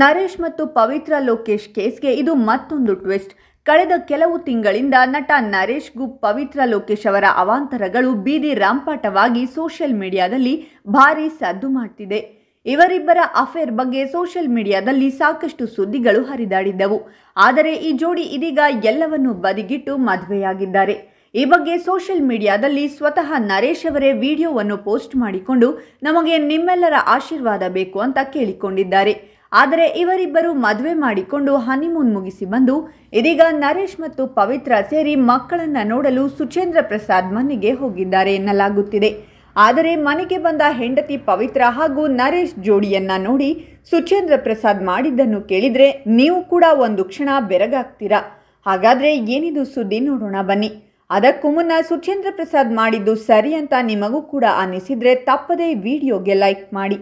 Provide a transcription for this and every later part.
ನರೇಶ್ ಮತ್ತು ಪವಿತ್ರ ಲೋಕೇಶ್ ಕೇಸ್ಗೆ ಇದು ಮತ್ತೊಂದು ಟ್ವಿಸ್ಟ್. ಕಳೆದ ಕೆಲವು ತಿಂಗಳಿಂದ ನಟ ನರೇಶ್ಗೂ ಪವಿತ್ರ ಲೋಕೇಶ್ ಅವರ ಅವಾಂತರಗಳು ಬೀದಿ ರಾಂಪಾಟವಾಗಿ ಸೋಷಿಯಲ್ ಮೀಡಿಯಾದಲ್ಲಿ ಭಾರೀ ಸದ್ದು ಮಾಡ್ತಿದೆ. ಇವರಿಬ್ಬರ ಅಫೇರ್ ಬಗ್ಗೆ ಸೋಷಿಯಲ್ ಮೀಡಿಯಾದಲ್ಲಿ ಸಾಕಷ್ಟು ಸುದ್ದಿಗಳು ಹರಿದಾಡಿದ್ದವು. ಆದರೆ ಈ ಜೋಡಿ ಇದೀಗ ಎಲ್ಲವನ್ನೂ ಬದಿಗಿಟ್ಟು ಮದುವೆಯಾಗಿದ್ದಾರೆ. ಈ ಬಗ್ಗೆ ಸೋಷಿಯಲ್ ಮೀಡಿಯಾದಲ್ಲಿ ಸ್ವತಃ ನರೇಶ್ ಅವರೇ ವಿಡಿಯೋವನ್ನು ಪೋಸ್ಟ್ ಮಾಡಿಕೊಂಡು ನಮಗೆ ನಿಮ್ಮೆಲ್ಲರ ಆಶೀರ್ವಾದ ಬೇಕು ಅಂತ ಕೇಳಿಕೊಂಡಿದ್ದಾರೆ. ಆದರೆ ಇವರಿಬ್ಬರು ಮದುವೆ ಮಾಡಿಕೊಂಡು ಹನಿಮೂನ್ ಮುಗಿಸಿ ಬಂದು ಇದೀಗ ನರೇಶ್ ಮತ್ತು ಪವಿತ್ರ ಸೇರಿ ಮಕ್ಕಳನ್ನ ನೋಡಲು ಸುಚೇಂದ್ರ ಪ್ರಸಾದ್ ಮನೆಗೆ ಹೋಗಿದ್ದಾರೆ ಎನ್ನಲಾಗುತ್ತಿದೆ. ಆದರೆ ಮನೆಗೆ ಬಂದ ಹೆಂಡತಿ ಪವಿತ್ರ ಹಾಗೂ ನರೇಶ್ ಜೋಡಿಯನ್ನ ನೋಡಿ ಸುಚೇಂದ್ರ ಪ್ರಸಾದ್ ಮಾಡಿದ್ದನ್ನು ಕೇಳಿದ್ರೆ ನೀವು ಕೂಡ ಒಂದು ಕ್ಷಣ ಬೆರಗಾಗ್ತೀರಾ? ಹಾಗಾದ್ರೆ ಏನಿದು ಸುದ್ದಿ ನೋಡೋಣ ಬನ್ನಿ. ಅದಕ್ಕೂ ಮುನ್ನ ಸುಚೇಂದ್ರ ಪ್ರಸಾದ್ ಮಾಡಿದ್ದು ಸರಿ ಅಂತ ನಿಮಗೂ ಕೂಡ ಅನ್ನಿಸಿದ್ರೆ ತಪ್ಪದೇ ವಿಡಿಯೋಗೆ ಲೈಕ್ ಮಾಡಿ.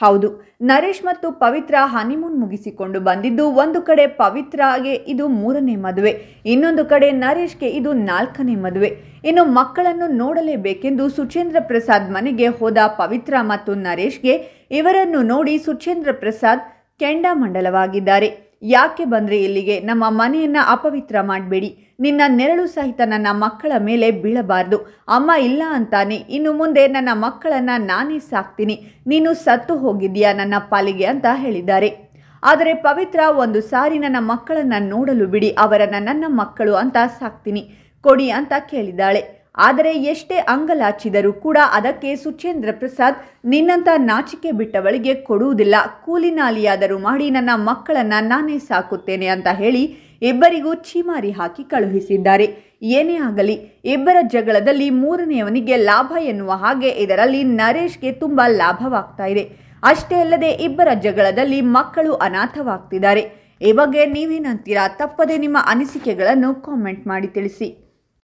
ಹೌದು, ನರೇಶ್ ಮತ್ತು ಪವಿತ್ರ ಹನಿಮೂನ್ ಮುಗಿಸಿಕೊಂಡು ಬಂದಿದ್ದು ಒಂದು ಕಡೆ ಪವಿತ್ರಗೆ ಇದು ಮೂರನೇ ಮದುವೆ, ಇನ್ನೊಂದು ಕಡೆ ನರೇಶ್ಗೆ ಇದು ನಾಲ್ಕನೇ ಮದುವೆ. ಇನ್ನು ಮಕ್ಕಳನ್ನು ನೋಡಲೇಬೇಕೆಂದು ಸುಚೇಂದ್ರ ಪ್ರಸಾದ್ ಮನೆಗೆ ಹೋದ ಪವಿತ್ರ ಮತ್ತು ನರೇಶ್ಗೆ ಇವರನ್ನು ನೋಡಿ ಸುಚೇಂದ್ರ ಪ್ರಸಾದ್ ಕೆಂಡಾಮಂಡಲವಾಗಿದ್ದಾರೆ. ಯಾಕೆ ಬಂದರೆ ಇಲ್ಲಿಗೆ? ನಮ್ಮ ಮನೆಯನ್ನು ಅಪವಿತ್ರ ಮಾಡಬೇಡಿ. ನಿನ್ನ ನೆರಳು ಸಹಿತ ನನ್ನ ಮಕ್ಕಳ ಮೇಲೆ ಬೀಳಬಾರ್ದು. ಅಮ್ಮ ಇಲ್ಲ ಅಂತಾನೆ, ಇನ್ನು ಮುಂದೆ ನನ್ನ ಮಕ್ಕಳನ್ನು ನಾನೇ ಸಾಕ್ತೀನಿ. ನೀನು ಸತ್ತು ಹೋಗಿದ್ಯಾ ನನ್ನ ಪಾಲಿಗೆ ಅಂತ ಹೇಳಿದ್ದಾರೆ. ಆದರೆ ಪವಿತ್ರ, ಒಂದು ಸಾರಿ ನನ್ನ ಮಕ್ಕಳನ್ನು ನೋಡಲು ಬಿಡಿ. ಅವರನ್ನು ನನ್ನ ಮಕ್ಕಳು ಅಂತ ಸಾಕ್ತೀನಿ. ಕೊಡಿ ಅಂತ ಕೇಳಿದ್ದಾಳೆ. ಆದರೆ ಎಷ್ಟೇ ಅಂಗಲಾಚಿದರೂ ಕೂಡ ಅದಕ್ಕೆ ಸುಚೇಂದ್ರ ಪ್ರಸಾದ್ ನಿನ್ನಂತ ನಾಚಿಕೆ ಬಿಟ್ಟವಳಿಗೆ ಕೊಡುವುದಿಲ್ಲ. ಕೂಲಿನಾಲಿಯಾದರೂ ಮಾಡಿ ನನ್ನ ಮಕ್ಕಳನ್ನ ನಾನೇ ಸಾಕುತ್ತೇನೆ ಅಂತ ಹೇಳಿ ಇಬ್ಬರಿಗೂ ಚೀಮಾರಿ ಹಾಕಿ ಕಳುಹಿಸಿದ್ದಾರೆ. ಏನೇ ಆಗಲಿ, ಇಬ್ಬರ ಜಗಳದಲ್ಲಿ ಮೂರನೆಯವನಿಗೆ ಲಾಭ ಎನ್ನುವ ಹಾಗೆ ಇದರಲ್ಲಿ ನರೇಶ್ಗೆ ತುಂಬ ಲಾಭವಾಗ್ತಾ ಇದೆ. ಅಷ್ಟೇ ಅಲ್ಲದೆ ಇಬ್ಬರ ಜಗಳದಲ್ಲಿ ಮಕ್ಕಳು ಅನಾಥವಾಗ್ತಿದ್ದಾರೆ. ಈ ಬಗ್ಗೆ ನೀವೇನಂತೀರಾ? ತಪ್ಪದೆ ನಿಮ್ಮ ಅನಿಸಿಕೆಗಳನ್ನು ಕಾಮೆಂಟ್ ಮಾಡಿ ತಿಳಿಸಿ.